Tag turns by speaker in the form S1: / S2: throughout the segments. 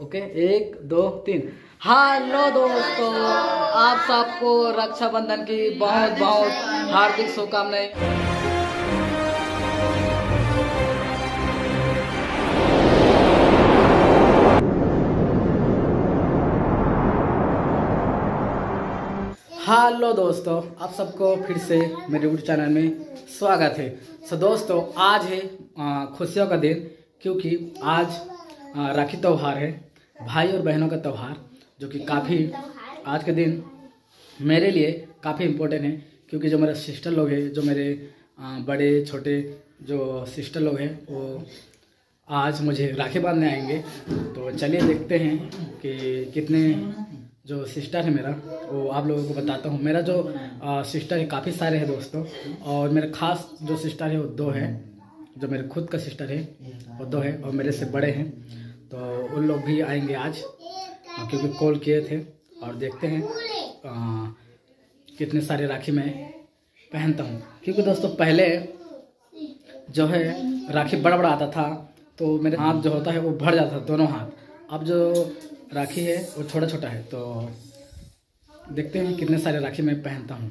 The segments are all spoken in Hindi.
S1: ओके? एक, दो, तीन। हेलो दोस्तों, आप सबको रक्षाबंधन की बहुत बहुत हार्दिक शुभकामनाएँ। हेलो दोस्तों, आप सबको फिर से मेरे यूट्यूब चैनल में स्वागत है। सो दोस्तों, आज है खुशियों का दिन, क्योंकि आज राखी त्यौहार है। भाई और बहनों का त्यौहार जो कि काफ़ी आज के दिन मेरे लिए काफ़ी इम्पोर्टेंट है क्योंकि जो मेरे सिस्टर लोग हैं जो मेरे बड़े छोटे जो सिस्टर लोग हैं वो आज मुझे राखी बांधने आएँगे। तो चलिए देखते हैं कि कितने जो सिस्टर है मेरा वो आप लोगों को बताता हूँ। मेरा जो आ, सिस्टर है काफ़ी सारे हैं दोस्तों और मेरे खास जो सिस्टर है वो दो है जो मेरे खुद का सिस्टर है वो दो है और मेरे से बड़े हैं। तो उन लोग भी आएँगे आज क्योंकि कॉल किए थे और देखते हैं आ, कितने सारे राखी मैं पहनता हूँ। क्योंकि दोस्तों पहले जो है राखी बड़ा बड़ा आता था तो मेरे हाथ जो होता है वो भर जाता था दोनों हाथ। अब जो राखी है वो छोटा छोटा है तो देखते हैं कितने सारे राखी मैं पहनता हूँ।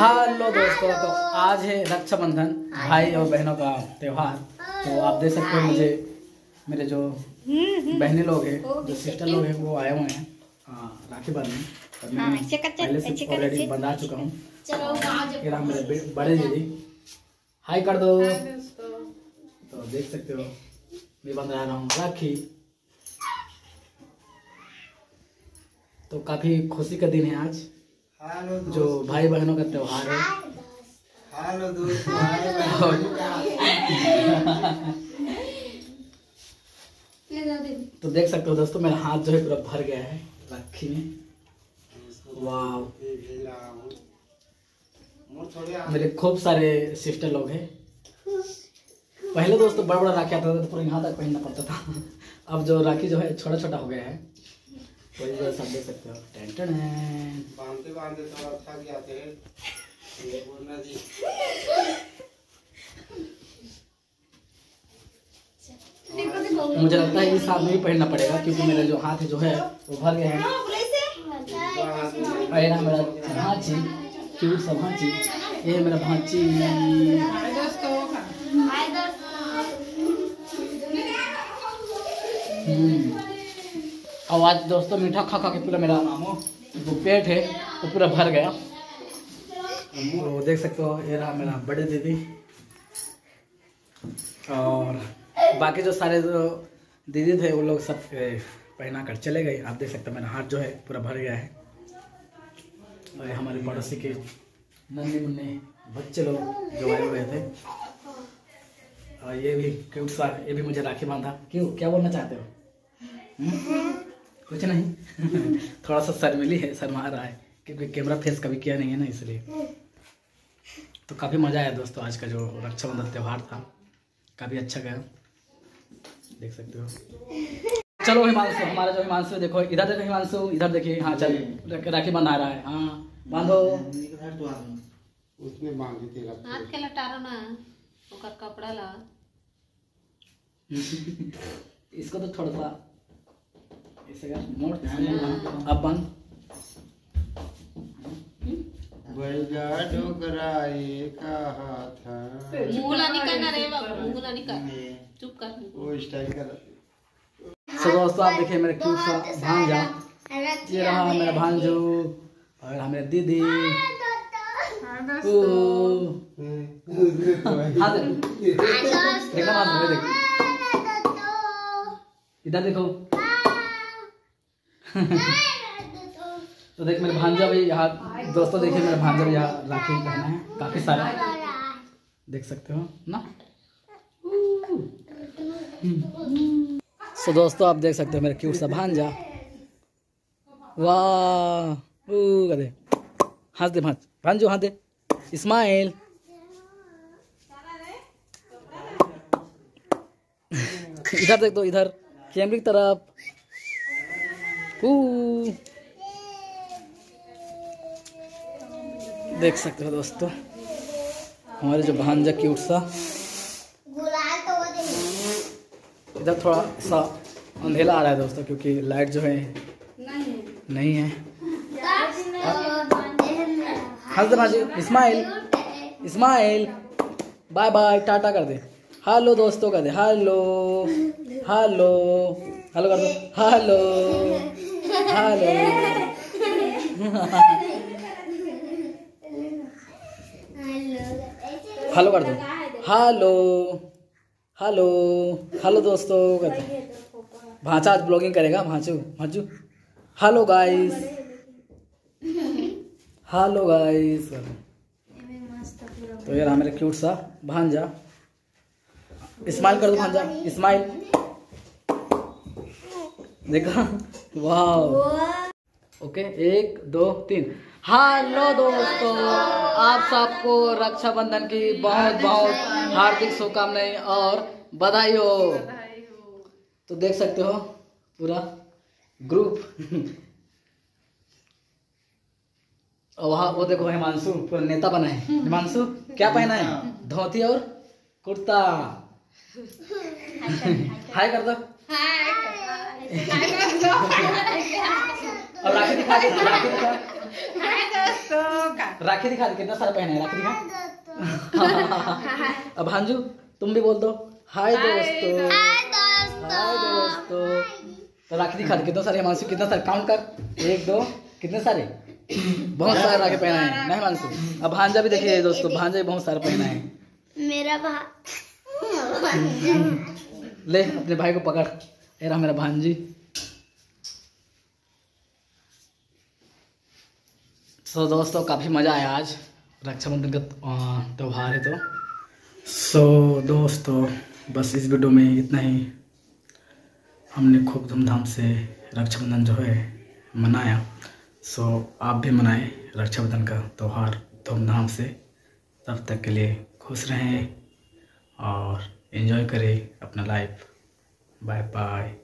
S1: हेलो दोस्तों तो आज है रक्षाबंधन भाई और बहनों का त्यौहार। तो आप देख सकते हो मुझे मेरे जो बहने लोग हैं जो सिस्टर लोग हैं वो आए हुए हैं। हाँ, राखी बांधने। और मैं
S2: हाँ,
S1: पहले से ऑलरेडी बंधा चुका हूँ। ये रहा मेरे बड़े दीदी। हाय कर दो। तो देख सकते हो मैं बंध रहा हूँ राखी। तो काफ़ी खुशी का दिन है आज। जो भाई बहनों का त्योहार है।
S3: हेलो दोस्तों।
S1: तो देख सकते हो दोस्तों मेरा हाथ जो है पूरा भर गया है राखी में। वाह मेरे खूब सारे सिस्टर लोग हैं। पहले दोस्तों बड़ा बड़ा राखी आता था तो पूरा यहाँ तक पहनना पड़ता था। अब जो राखी जो है छोटा छोटा हो गया है। तो इस वजह से देख सकते हो। टेंशन है।
S3: बांधते बांधते थोड़ा थक जाते हैं ये बोलना जी।
S1: मुझे लगता है इस हाथ में भी पहनना पड़ेगा क्योंकि मेरा जो हाथ जो है वो भर गए है। और ये रहा मेरा भांची। क्यूट सा भांची? ये मेरा भांची। हम्म। और आज दोस्तों मीठा खा खा के पूरा मेरा जो पेट है वो पूरा भर गया। तो देख सकते हो ये रहा मेरा बड़े दीदी। और बाकी जो सारे जो दीदी थे वो लोग सब पहना कर चले गए। आप देख सकते हो मेरा हाथ जो है पूरा भर गया है। और ये हमारे पड़ोसी के नन्हे मुन्ने बच्चे लोग जो आए हुए थे। और ये भी क्यूट सा ये भी मुझे राखी बांधा। क्यों? क्या बोलना चाहते हो? हम्म? कुछ नहीं। थोड़ा सा शर्मिली है शर्मा रहा है क्योंकि कैमरा फेस कभी किया नहीं है ना इसलिए। तो काफ़ी मज़ा आया दोस्तों आज का जो रक्षाबंधन त्यौहार था। काफ़ी अच्छा गया। देख सकते हो। चलो हिमांशु हमारा जो हिमांशु देखो इधर देखो हिमांशु इधर देखिए हाँ चल राखी बंधा रहा है हाँ बांधो।
S3: उसने बांधी थी
S2: हाथ के लटारो ना ओकर कपड़ा ला।
S1: इसको तो थोड़ा सा अब बंद
S3: बैजा डोकराए का हाथ
S2: मुँह ला रे बाबू निकाल। चुप कर।
S3: वो स्टाइल कर
S1: सो दोस्तों आप देखिए मेरा क्यूट सा भांजा। ये रहा मेरा भांजू और रहा मेरा दीदी। हाँ माँ देख इधर देखो। तो देख मेरे भांजा भी यहाँ, दोस्तों, देखिए मेरे भांजा भी यहाँ राखी पहना है। काफ़ी सारा। देख सकते हो, ना? सो दोस्तों, आप देख सकते हो मेरा क्यूट सा भांजा। वाह दे हंस दे भांज भांजो हंस दे। इस्माइल इधर देख दो, इधर। कैमरे की तरफ़। देख सकते हो दोस्तों हमारे जो भांजा क्यूट सा। इधर थोड़ा सा अंधेला आ रहा है दोस्तों क्योंकि लाइट जो है नहीं। है। हंस दे भांजी smile. Smile. Bye bye tata कर दे। हेलो दोस्तों कर दे। हेलो हेलो हेलो कर दो। हेलो हेलो कर दो हेलो हेलो हेलो दोस्तों कर दो भांचा आज ब्लॉगिंग करेगा, भांचू भांचू। हेलो गाइस हेलो गाइस तो ये रहा मेरा क्यूट सा भांजा। स्माइल कर दो, भांजा। स्माइल देखा? वाह ओके एक दो तीन। हेलो दोस्तों आप सबको रक्षाबंधन की बहुत बहुत हार्दिक शुभकामनाएँ और बधाई हो तो देख सकते हो पूरा ग्रुप। और वहाँ वो देखो हिमांशु पूरा नेता बना है। हिमांशु क्या पहना है? धोती और कुर्ता। हाय कर दो। और राखी दिखा दे राखी दिखा। राखी दिखा दे कितना सारा पहना है राखी दिखा। अब भांजू तुम भी बोल दो। हाय दोस्तों। हाय दोस्तों। तो राखी दिखा दे कितना सारे हिमांशु कितना सारे काउंट कर। एक दो कितने सारे? बहुत सारे राखी पहना है नहीं हिमांशु अब भांजा भी देखिए दोस्तों भांजा भी बहुत सारे पहना है।
S4: मेरा भा
S1: ले अपने भाई को पकड़। ये रहा मेरा भांजी। सो दोस्तों काफ़ी मज़ा आया आज। रक्षाबंधन का त्यौहार है तो। सो so, दोस्तों बस इस वीडियो में इतना ही। हमने खूब धूमधाम से रक्षाबंधन जो है मनाया। सो so, आप भी मनाएँ रक्षाबंधन का त्यौहार धूमधाम से। तब तक के लिए खुश रहें और एंजॉय करें अपना लाइफ बाय बाय